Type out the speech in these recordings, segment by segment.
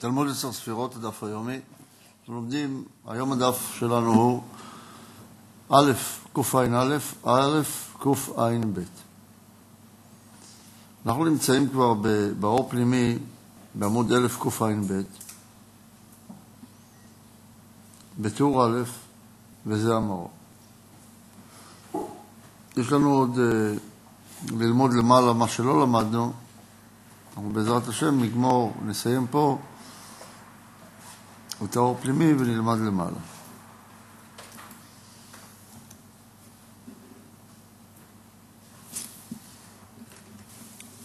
תלמוד עשר ספירות, הדף היומי. אנחנו לומדים, היום הדף שלנו הוא א', קע"א, א', קע"ב. אנחנו נמצאים כבר באור פנימי בעמוד אלף קע"ב, בטור א', וזה המרור. יש לנו עוד uh, ללמוד למעלה מה שלא למדנו, אנחנו בעזרת השם נגמור, נסיים פה את האור פנימי ונלמד למעלה.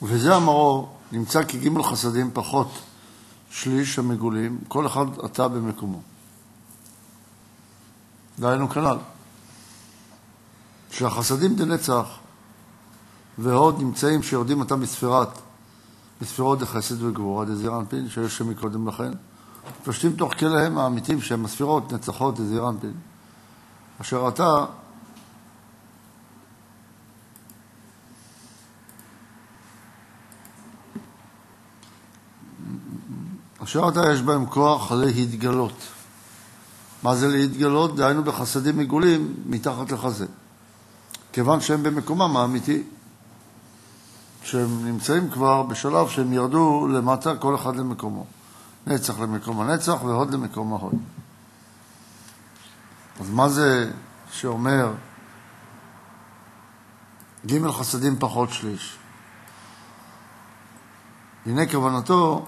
וזה המרור נמצא כג' חסדים פחות שליש המגולים, כל אחד עתה במקומו. דהיינו כנ"ל. שהחסדים דנצח והוד נמצאים שיורדים אותם בספירת, בספירות דחסד וגבורה דזיר אנפין, שהיו שם מקודם לכן, פשטים תוך כליהם האמיתים שהם הספירות נצחות דזיר אנפין, אשר אתה אשר אתה יש בהם כוח להתגלות. מה זה להתגלות? דהיינו בחסדים עיגולים מתחת לחזה. כיוון שהם במקומם האמיתי, שהם נמצאים כבר בשלב שהם ירדו למטה, כל אחד למקומו. נצח למקום הנצח והוד למקום ההוד. אז מה זה שאומר ג' חסדים פחות שליש? הנה כוונתו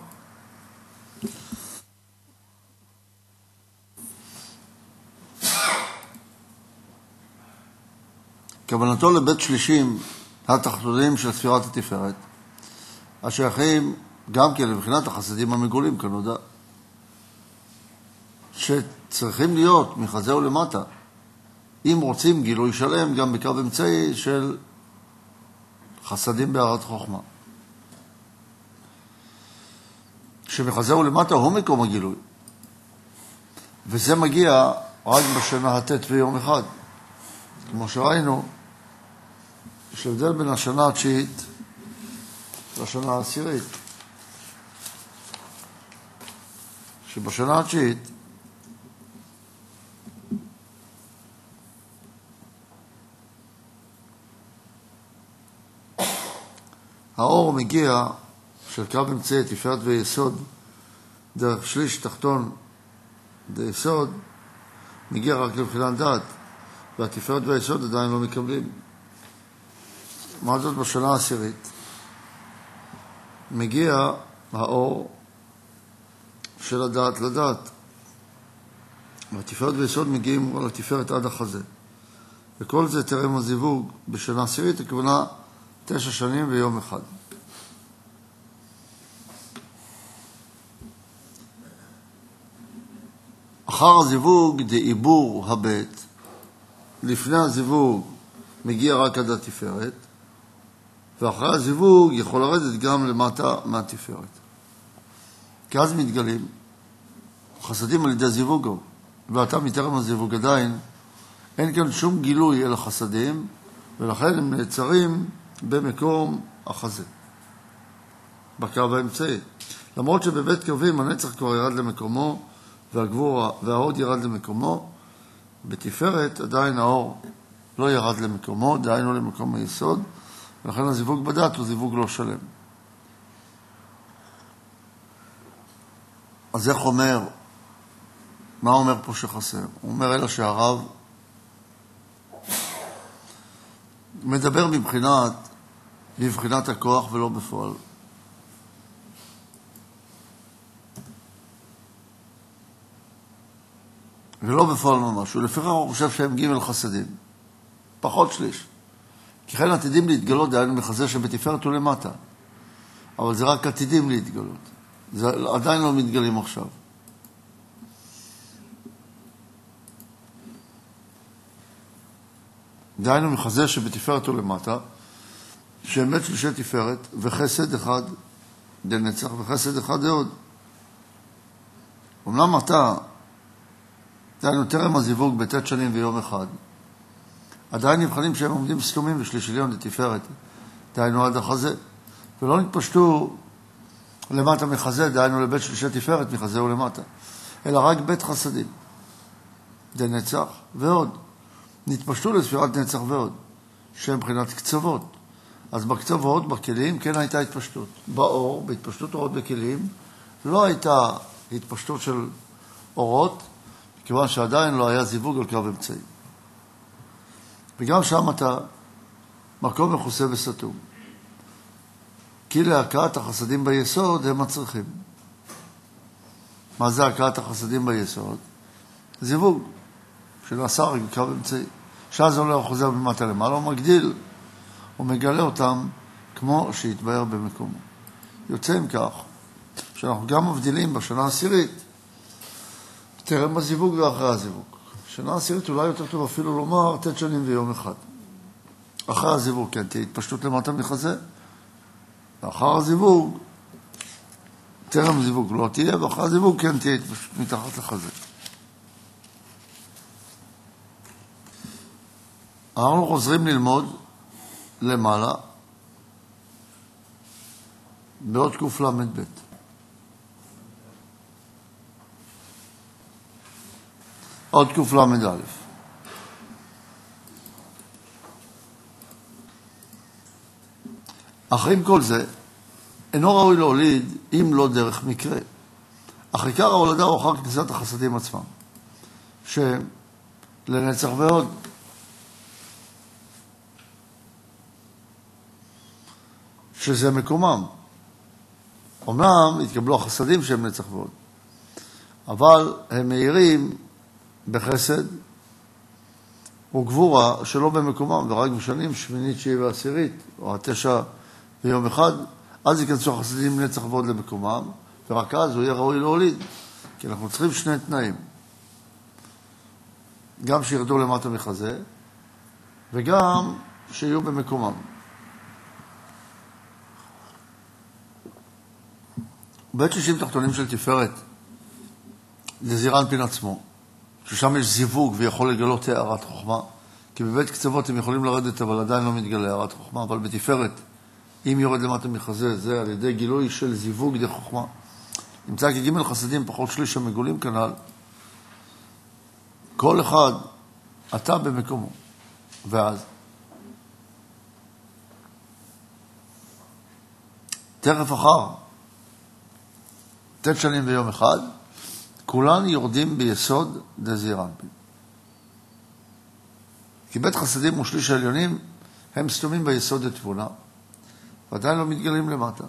כוונתו לבית שלישים התחתונים של ספירת התפארת, השייכים גם כן לבחינת החסדים המגולים כנודע, שצריכים להיות מחזה ולמטה, אם רוצים גילוי שלם גם בקו אמצעי של חסדים בהערת חוכמה. שמחזה ולמטה הוא מקום הגילוי, וזה מגיע רק בשנה הט' ויום אחד, כמו שראינו יש הבדל בין השנה התשיעית לשנה העשירית. שבשנה התשיעית האור מגיע של קו אמצעי תפארת ויסוד דרך שליש תחתון ביסוד מגיע רק לבחינת דת והתפארת והיסוד עדיין לא מקבלים. מה זאת בשנה העשירית? מגיע האור של הדעת לדעת. והתפארת ויסוד מגיעים לתפארת עד החזה. וכל זה טרם הזיווג בשנה עשירית, הכוונה תשע שנים ויום אחד. אחר הזיווג דעיבור הבית, לפני הזיווג מגיע רק עד התפארת, ואחרי הזיווג יכול לרדת גם למטה מהתפארת. כי אז מתגלים חסדים על ידי הזיווג, ואתה מטרם הזיווג עדיין, אין כאן שום גילוי אל החסדים, ולכן הם נעצרים במקום החזה, בקו האמצעי. למרות שבבית קווים הנצח כבר ירד למקומו, והגבור וההוד ירד למקומו, בתפארת עדיין האור לא ירד למקומו, דהיינו למקום היסוד, ולכן הזיווג בדת הוא זיווג לא שלם. אז איך אומר, מה אומר פה שחסר? הוא אומר אלא שהרב מדבר מבחינת, מבחינת הכוח ולא בפועל. ולא בפועל ממש. ולפיכך הוא חושב שהם ג' חסדים, פחות שליש. כי כן עתידים להתגלות, דהיינו מחזה שבתפארת הוא למטה. אבל זה רק עתידים להתגלות. זה עדיין לא מתגלים עכשיו. דהיינו מחזה שבתפארת הוא למטה, שאמת שלישי תפארת, וחסד אחד דנצח, וחסד אחד דעוד. אמנם אתה, דהיינו טרם הזיווג בט' שנים ויום אחד, עדיין נבחנים שהם עומדים סתומים בשליש עליון לתפארת, דהיינו עד החזה, ולא נתפשטו למטה מחזה, דהיינו לבית שלישי תפארת, מחזה ולמטה, אלא רק בית חסדים, דנצח ועוד. נתפשטו לספירת נצח ועוד, שהם מבחינת קצוות. אז בקצוות, בכלים, כן הייתה התפשטות. באור, בהתפשטות אורות בכלים, לא הייתה התפשטות של אורות, כיוון שעדיין לא היה זיווג על קו אמצעי. וגם שם אתה מקום מכוסה וסתום. כי להכאת החסדים ביסוד הם מצריכים. מה זה הכאת החסדים ביסוד? זיווג, שנעשה רק בקו אמצעי. שאז עולה חוזר ממטה למעלה, הוא מגדיל, הוא מגלה אותם כמו שהתבהר במקומו. יוצא עם כך שאנחנו גם מבדילים בשנה העשירית, טרם הזיווג ואחרי הזיווג. שנה עשירית אולי יותר טוב אפילו לומר ט' שנים ויום אחד. אחרי הזיווג, כן, תהיה התפשטות למטה מחזה, לאחר הזיווג, טרם זיווג לא תהיה, ואחרי הזיווג כן תהיה התפשטות מתחת לחזה. אנחנו חוזרים ללמוד למעלה בעוד קל"ב. עוד קל"א. אך עם כל זה, אינו ראוי להוליד אם לא דרך מקרה. אך עיקר ההולדה הוא אחר כניסת החסדים עצמם, שלנצח ועוד. שזה מקומם. אמנם התקבלו החסדים שהם נצח ועוד, אבל הם מאירים בחסד וגבורה שלא במקומם, ורק בשנים שמינית, תשיעי ועשירית, או התשע ביום אחד, אז ייכנסו החסידים נצח ועוד למקומם, ורק אז הוא יהיה ראוי להוליד, כי אנחנו צריכים שני תנאים. גם שירדו למטה מחזה, וגם שיהיו במקומם. בית שישים תחתונים של תפארת זה זירנפין עצמו, ששם יש זיווג ויכול לגלות הערת חוכמה, כי בבית קצוות הם יכולים לרדת אבל עדיין לא מתגלה הערת חוכמה, אבל בתפארת אם יורד למטה מחזה, זה על ידי גילוי של זיווג די חוכמה. נמצא כי ג' חסדים פחות שליש המגולים כנ"ל. כל אחד, אתה במקומו. ואז, תכף אחר, ט' שנים ויום אחד, כולן יורדים ביסוד דזירנפין. כי בית חסדים ושליש העליונים הם סתומים ביסוד לתבונה. ועדיין לא מתגלים למטה.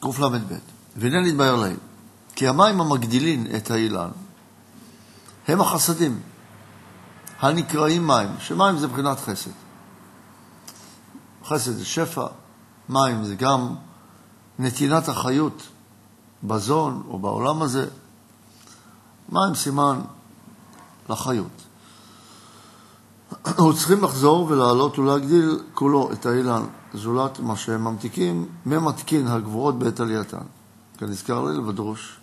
קל"ב והנה נתבהר להם, כי המים המגדילין את האילן הם החסדים הנקראים מים, שמים זה מבחינת חסד. חסד זה שפע, מים זה גם נתינת החיות בזון או בעולם הזה. מים סימן לחיות. אנחנו צריכים לחזור ולעלות ולהגדיל כולו את האילן, זולת מה שהם ממתיקים, ממתקין הגבורות בעת עלייתן, כנזכר ליל ודרוש.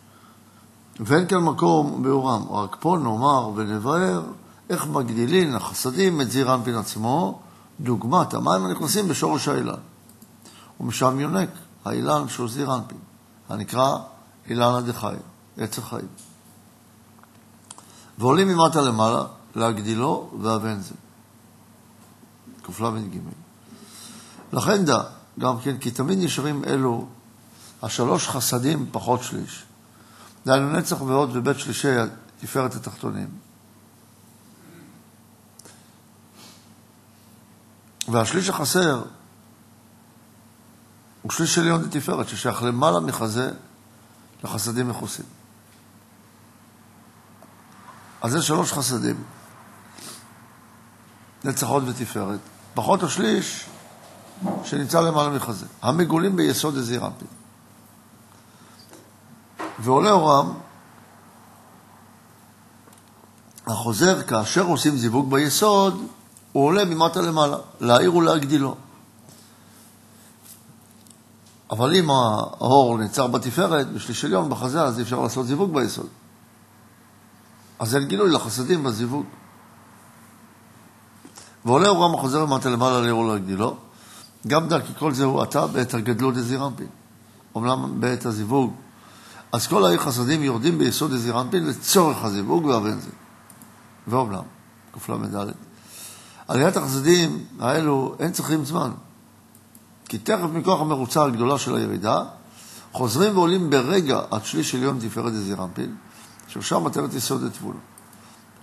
ואין כאן מקום באורם, רק פה נאמר ונבהר איך מגדילין החסדים את זעיר אנפין עצמו, דוגמת המים הנכנסים בשורש האילן. ומשם יונק האילן שהוא זעיר אנפין, הנקרא אילן דחי, עץ החיים. ועולים ממטה למעלה להגדילו והבן זה. קל"ג. לכן דע, גם כן, כי תמיד נשארים אלו השלוש חסדים פחות שליש. דהיינו נצח ועוד ובית שלישי תפארת התחתונים. והשליש החסר הוא שליש עליון לתפארת, ששייך למעלה מחזה לחסדים מכוסים. אז זה שלוש חסדים, נצח עוד ותפארת. פחות השליש שנמצא למעלה מחזה. המגולים ביסוד הזעירנפין. ועולה אורם, החוזר, כאשר עושים זיווג ביסוד, הוא עולה ממטה למעלה, להעיר ולהגדילו. אבל אם האור נעצר בתפארת, בשליש עליון, בחזה, אז אי אפשר לעשות זיווג ביסוד. אז אין גילוי לחסדים בזיווג. ועולה אורם החוזר למטה למעלה לעיר להגדילו, גם דע כי כל זה הוא עתה בעת הגדלות דזירנפין. אומנם בעת הזיווג. אז כל העיר חסדים יורדים ביסוד דזירנפין לצורך הזיווג והבן זה. ואומנם, קל"ד. עליית החסדים האלו, אין צריכים זמן. כי תכף מכוח המרוצה הגדולה של הירידה, חוזרים ועולים ברגע עד שליש עליון תפארת דזירנפין, ששם מטרת יסוד לתבונה.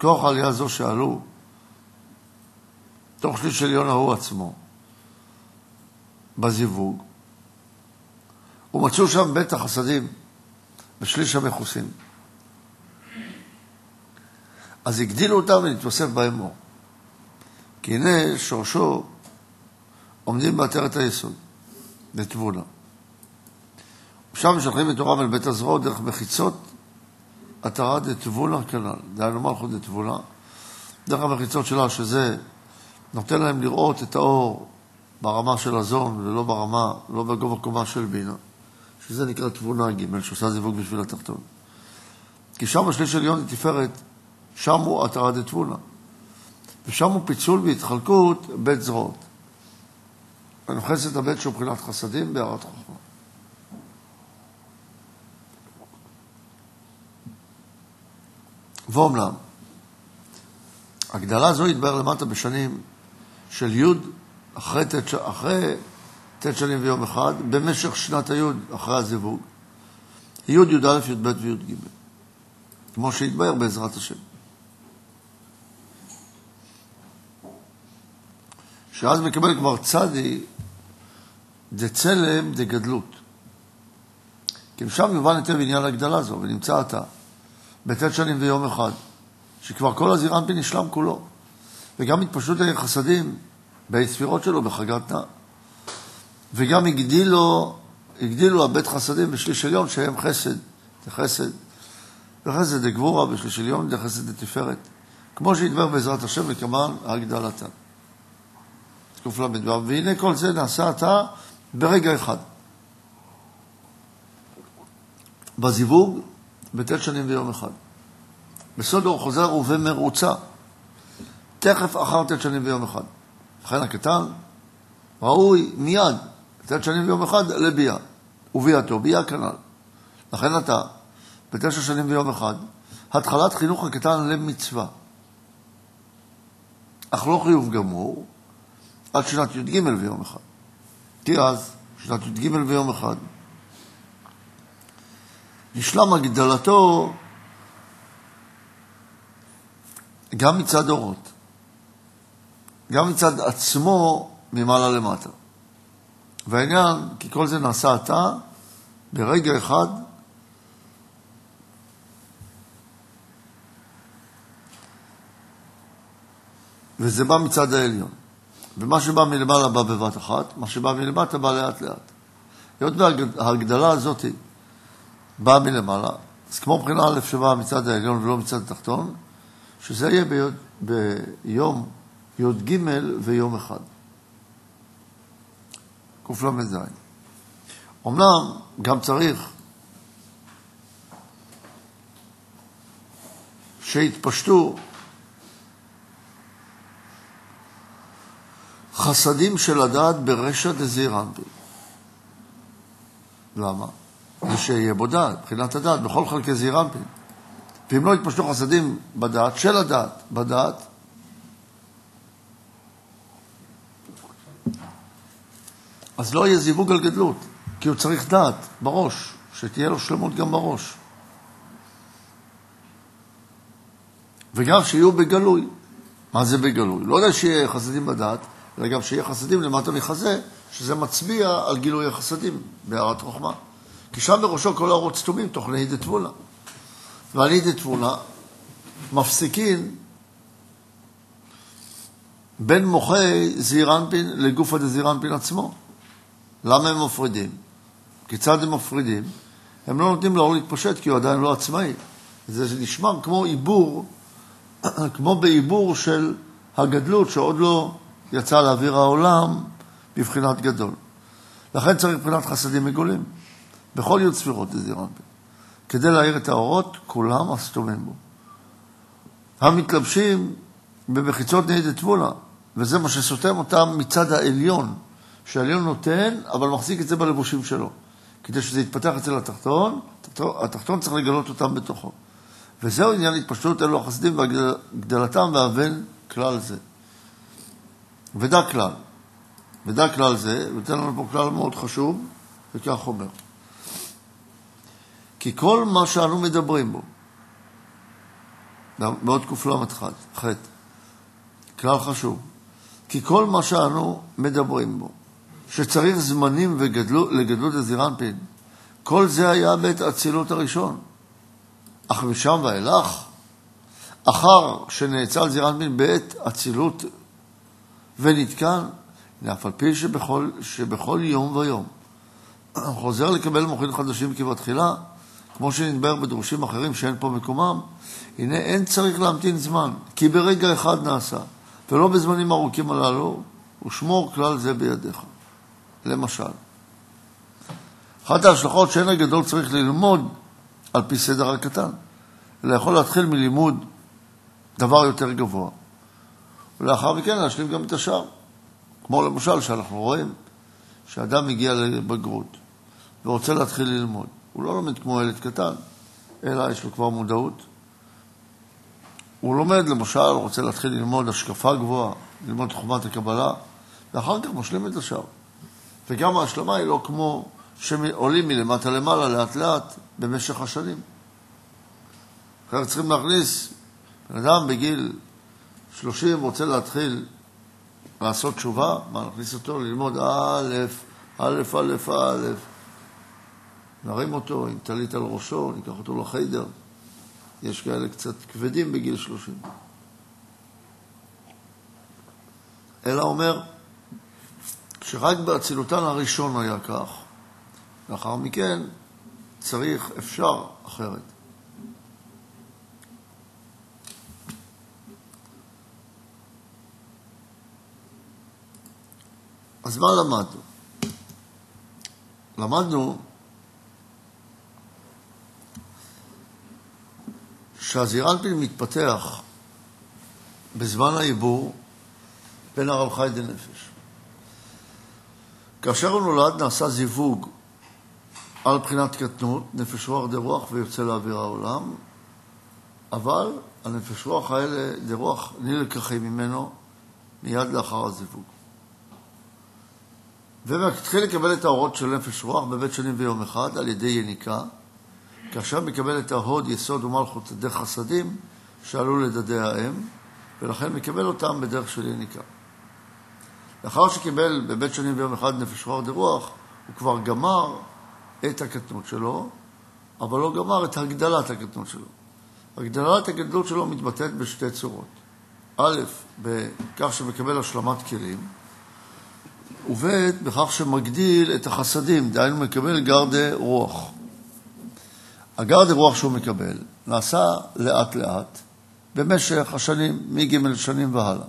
כוח העלייה הזו שעלו, תוך שליש עליון ההוא עצמו, בזיווג, ומצאו שם בית החסדים בשליש המכוסים. אז הגדילו אותם ונתווסף בהם אור. כי הנה שורשו עומדים בעטרת היסוד, בתבונה. שם משלחים את אורם אל בית הזרועות דרך מחיצות עטרה דתבונה כנ"ל, דהיינו מלכות דתבונה, דרך המחיצות שלה, שזה נותן להם לראות את האור ברמה של הזון ולא ברמה, לא בגובה קומה של בינה, שזה נקרא תבונה ג' שעושה זיווג בשביל התחתון. כי שם השליש עליון לתפארת, שם הוא עטרה דתבונה. ושם הוא פיצול והתחלקות בית זרועות. ונוחס הבית שהוא מבחינת חסדים בהערת חוכמה. ואומנם, הגדלה זו התבהר למטה בשנים של י' אחרי ט' אחרי ט' שנים ויום אחד, במשך שנת הי' אחרי הזיווג, י', י"א, י"ב וי"ג, כמו שהתבהר בעזרת השם. שאז מקבל כבר צדי דצלם דגדלות. כי שם יובן היטב עניין ההגדלה הזו, ונמצא עתה, בט' שנים ויום אחד, שכבר כל הזירנפין נשלם כולו, וגם התפשטות החסדים בעת ספירות שלו בחגת נע. וגם הגדילו, הגדילו הבית חסדים בשליש עליון שהם חסד, דחסד, וחסד דגבורה בשליש עליון דחסד דתפארת, כמו שהתבר בעזרת השם לקמן הגדלתה. קל"ו, והנה כל זה נעשה עתה ברגע אחד. בזיווג, בט' שנים ויום אחד. בסוד אור חוזר ובמרוצה, תכף אחר ט' שנים ויום אחד. לכן הקטן ראוי מיד, ט' שנים ויום אחד, לביאה. וביאתו, ביאה כנ"ל. לכן אתה, בתשע שנים ויום אחד, התחלת חינוך הקטן למצווה. אך לא חיוב גמור, עד שנת י"ג ויום אחד. כי אז, שנת י"ג ויום אחד, נשלם הגדלתו גם מצד אורות, גם מצד עצמו ממעלה למטה. והעניין, כי כל זה נעשה עתה, ברגע אחד, וזה בא מצד העליון. ומה שבא מלמעלה בא בבת אחת, מה שבא מלמטה בא לאט לאט. היות וההגדלה הזאת באה מלמעלה, אז כמו מבחינה א' שבאה מצד העליון ולא מצד התחתון, שזה יהיה ביום י"ג ויום אחד. קל"ז. אמנם גם צריך שיתפשטו חסדים של הדעת ברשע דזעיר אנפין. למה? זה שיהיה בו דעת, מבחינת הדעת, בכל חלקי זעיר אנפין. ואם לא יתפשטו חסדים בדעת, של הדעת, בדעת, אז לא יהיה זיווג על גדלות, כי הוא צריך דעת בראש, שתהיה לו שלמות גם בראש. וגם שיהיו בגלוי. מה זה בגלוי? לא יודע שיהיה חסדים בדעת, אלא גם שיהיה חסדים למטה מחזה, שזה מצביע על גילוי החסדים בהערת חוכמה. כי שם בראשו כל האורות סתומים, תוך נהי דתבונה. והנהי דתבונה מפסיקים בין מוחי זעירנפין לגופא דזעירנפין עצמו. למה הם מפרידים? כיצד הם מפרידים? הם לא נותנים לאור להתפשט כי הוא עדיין לא עצמאי. זה נשמע כמו עיבור, כמו בעיבור של הגדלות שעוד לא יצא לאוויר העולם בבחינת גדול. לכן צריך מבחינת חסדים מגולים, בכל י' ספירות דזירנפין, כדי להאיר את האורות, כולם הסתומים בו. המתלבשים במחיצות נהי דתבונה, וזה מה שסותם אותם מצד העליון, שהעליון נותן, אבל מחזיק את זה בלבושים שלו. כדי שזה יתפתח אצל התחתון, התחתון צריך לגלות אותם בתוכו. וזהו עניין התפשטות אלו החסדים וגדלתם והבן כלל זה. ודע כלל. ודע כלל זה, ותן לנו פה כלל מאוד חשוב, וכך אומר. כי כל מה שאנו מדברים בו, בעוד קל"ח, כלל חשוב, כי כל מה שאנו מדברים בו, שצריך זמנים וגדלות, לגדלות הזירנפין, כל זה היה בעת אצילות הראשון. אך משם ואילך, אחר שנאצל זירנפין בעת אצילות ונתקן, אף על פי שבכל, שבכל יום ויום חוזר לקבל מוחין חדשים כבתחילה, כמו שנדבר בדרושים אחרים שאין פה מקומם, הנה אין צריך להמתין זמן, כי ברגע אחד נעשה, ולא בזמנים ארוכים הללו, ושמור כלל זה בידיך. למשל, אחת ההשלכות שאין הגדול צריך ללמוד על פי סדר הקטן, אלא יכול להתחיל מלימוד דבר יותר גבוה, ולאחר מכן להשלים גם את השאר. כמו למשל שאנחנו רואים שאדם מגיע לבגרות ורוצה להתחיל ללמוד. הוא לא לומד כמו ילד קטן, אלא יש לו כבר מודעות. הוא לומד, למשל, רוצה להתחיל ללמוד השקפה גבוהה, ללמוד חומת הקבלה, ואחר כך משלים את השאר. וגם ההשלמה היא לא כמו שעולים מלמטה למעלה לאט לאט במשך השנים. אחרת צריכים להכניס, בן אדם בגיל 30 רוצה להתחיל לעשות תשובה, מה, נכניס אותו ללמוד א', א', א', א', נרים אותו עם טלית על ראשו, ניקח אותו לחיידר. יש כאלה קצת כבדים בגיל 30. אלא אומר שרק באצילותן הראשון היה כך. לאחר מכן צריך, אפשר אחרת. אז מה למדנו? למדנו שהזירנפין מתפתח בזמן העיבור בין הרב חי דנפש. כאשר הוא נולד נעשה זיווג על בחינת קטנות, נפש רוח דה רוח ויוצא לאוויר העולם, אבל הנפש רוח האלה, דה רוח, נלקחים ממנו מיד לאחר הזיווג. ומתחיל לקבל את האורות של נפש רוח בבית שנים ויום אחד על ידי יניקה, כאשר מקבל את ההוד, יסוד ומלכות דרך חסדים שעלו לדדי האם, ולכן מקבל אותם בדרך של יניקה. לאחר שקיבל בבית שנים ויום אחד נפש רוח דרוח, הוא כבר גמר את הקטנות שלו, אבל לא גמר את הגדלת הקטנות שלו. הגדלת הגדלות שלו מתבטאת בשתי צורות. א', בכך שמקבל השלמת כלים, וב', בכך שמגדיל את החסדים, דהיינו מקבל גרדה רוח. הגרד רוח שהוא מקבל נעשה לאט-לאט במשך השנים, מג' שנים והלאה.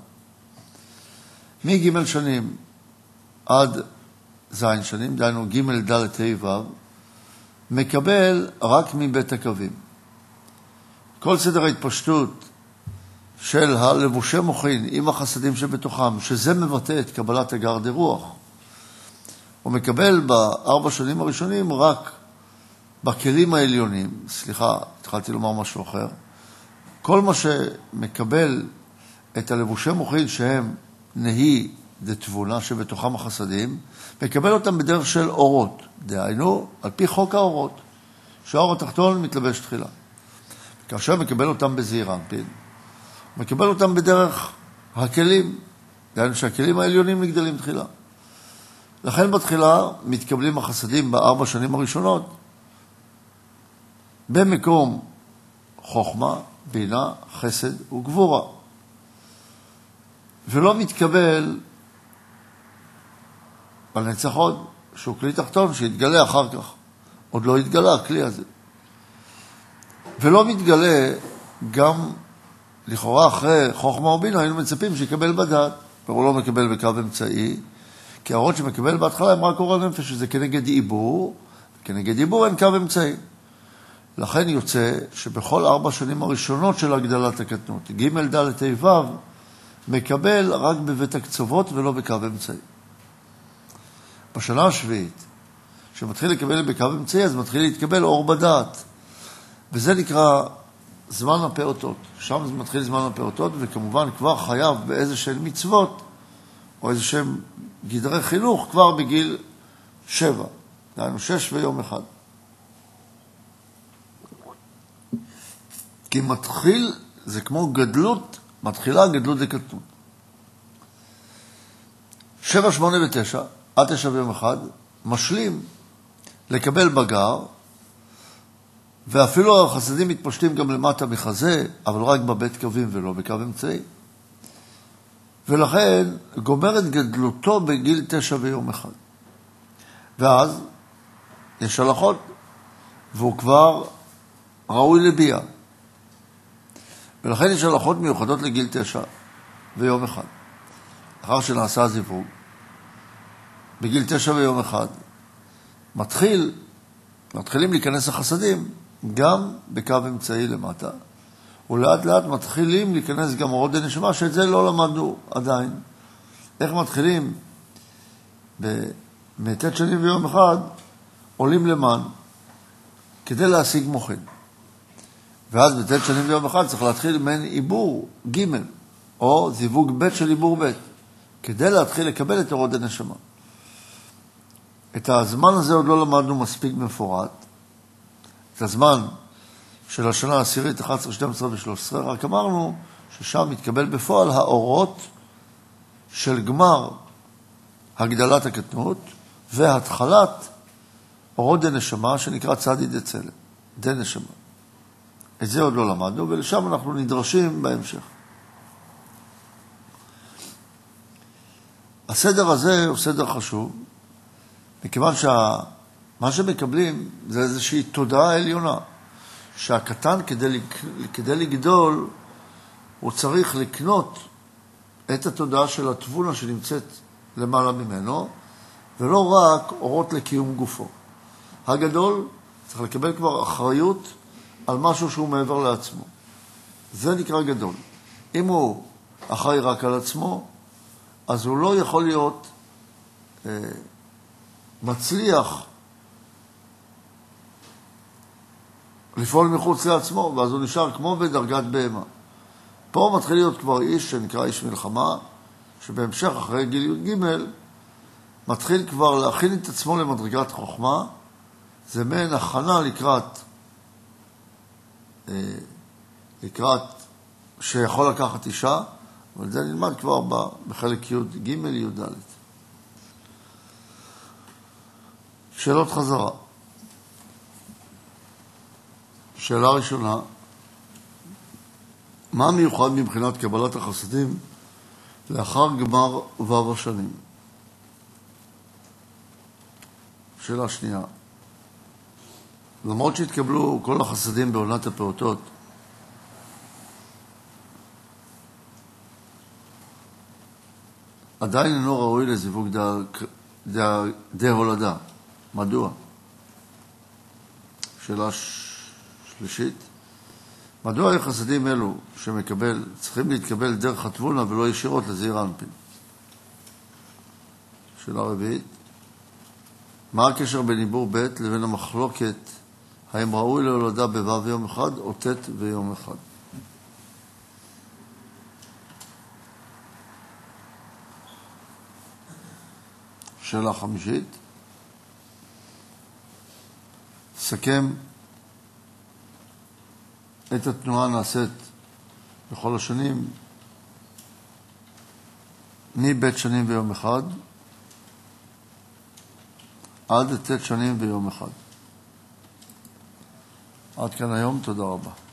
מג' שנים עד ז' שנים, דהיינו ג', ד', ה', ו', מקבל רק מבית הקווים. כל סדר ההתפשטות של הלבושי מוחין עם החסדים שבתוכם, שזה מבטא את קבלת הגר רוח, הוא מקבל בארבע שנים הראשונים רק בכלים העליונים, סליחה, התחלתי לומר משהו אחר, כל מה שמקבל את הלבושי מוחין שהם נהי דתבונה שבתוכם החסדים, מקבל אותם בדרך של אורות, דהיינו, על פי חוק האורות, שהאור התחתון מתלבש תחילה. כאשר מקבל אותם בזעיר אנפין, מקבל אותם בדרך הכלים, דהיינו שהכלים העליונים נגדלים תחילה. לכן בתחילה מתקבלים החסדים בארבע שנים הראשונות במקום חוכמה, בינה, חסד וגבורה. ולא מתקבל בניצחון, שהוא כלי תחתון שיתגלה אחר כך. עוד לא התגלה הכלי הזה. ולא מתגלה גם, לכאורה אחרי חוכמה ובינה, היינו מצפים שיקבל בדעת, אבל הוא לא מקבל בקו אמצעי, כי ההוראות שמקבל בהתחלה הם רק אור הנפש, שזה כנגד עיבור, וכנגד עיבור אין קו אמצעי. לכן יוצא שבכל ארבע שנים הראשונות של הגדלת הקטנות, ג', ד', ה', ו', מקבל רק בבית הקצוות ולא בקו אמצעי. בשנה השביעית, כשמתחיל לקבל בקו אמצעי, אז מתחיל להתקבל אור בדעת. וזה נקרא זמן הפעוטות. שם זה מתחיל זמן הפעוטות, וכמובן כבר חייב באיזה שהן מצוות, או איזה שהם גדרי חינוך, כבר בגיל שבע. דהיינו שש ויום אחד. כי מתחיל, זה כמו גדלות, מתחילה גדלות וקטנות. שבע, שמונה ותשע, עד תשע ויום אחד, משלים לקבל בגר, ואפילו החסדים מתפשטים גם למטה מחזה, אבל רק בבית קווים ולא בקו אמצעי. ולכן גומר את גדלותו בגיל תשע ויום אחד. ואז יש הלכות, והוא כבר ראוי לביאה. ולכן יש הלכות מיוחדות לגיל תשע ויום אחד. לאחר שנעשה הזיווג, בגיל תשע ויום אחד, מתחיל, מתחילים להיכנס החסדים גם בקו אמצעי למטה, ולאט לאט מתחילים להיכנס גם אורות הנשמה, שאת זה לא למדנו עדיין. איך מתחילים? מט' שנים ויום אחד עולים למן כדי להשיג מוחין. ואז בט' שנים ויום אחד צריך להתחיל מעין עיבור ג' או זיווג ב' של עיבור ב', כדי להתחיל לקבל את אורות הנשמה. את הזמן הזה עוד לא למדנו מספיק מפורט. את הזמן של השנה העשירית, 11, 12 ו-13, רק אמרנו ששם מתקבל בפועל האורות של גמר הגדלת הקטנות והתחלת אורות דנשמה, שנקרא צדי דצלם, דנשמה. את זה עוד לא למדנו, ולשם אנחנו נדרשים בהמשך. הסדר הזה הוא סדר חשוב, מכיוון שמה שמקבלים זה איזושהי תודעה עליונה, שהקטן כדי, כדי לגדול, הוא צריך לקנות את התודעה של התבונה שנמצאת למעלה ממנו, ולא רק אורות לקיום גופו. הגדול צריך לקבל כבר אחריות על משהו שהוא מעבר לעצמו. זה נקרא גדול. אם הוא אחראי רק על עצמו, אז הוא לא יכול להיות אה, מצליח לפעול מחוץ לעצמו, ואז הוא נשאר כמו בדרגת בהמה. פה מתחיל להיות כבר איש שנקרא איש מלחמה, שבהמשך, אחרי גיל י"ג, מתחיל כבר להכין את עצמו למדרגת חוכמה, זה מעין הכנה לקראת, לקראת שיכול לקחת אישה, אבל זה נלמד כבר בחלק י"ג, י"ד. שאלות חזרה. שאלה ראשונה, מה מיוחד מבחינת קבלת החסדים לאחר גמר ו' השנים? שאלה שנייה, למרות שהתקבלו כל החסדים בעונת הפעוטות, עדיין אינו ראוי לזיווג די הולדה. מדוע? שאלה שלישית, מדוע החסדים אלו שמקבל, צריכים להתקבל דרך התבונה ולא ישירות לזעיר אנפין? שאלה רביעית, מה הקשר בין עיבור ב' לבין המחלוקת האם ראוי להולדה בו' יום אחד או ט' ויום אחד? שאלה חמישית, סכם את התנועה הנעשית בכל השנים מבית שנים ויום אחד עד ט' שנים ויום אחד. עד כאן היום, תודה רבה.